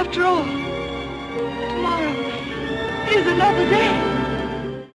After all, tomorrow is another day.